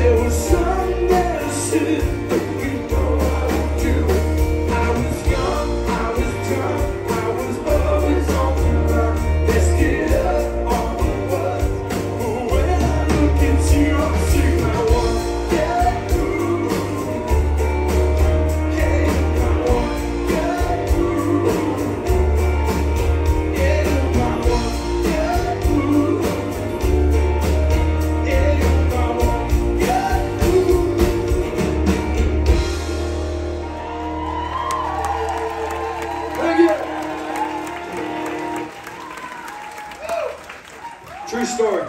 there was something that I should, True story.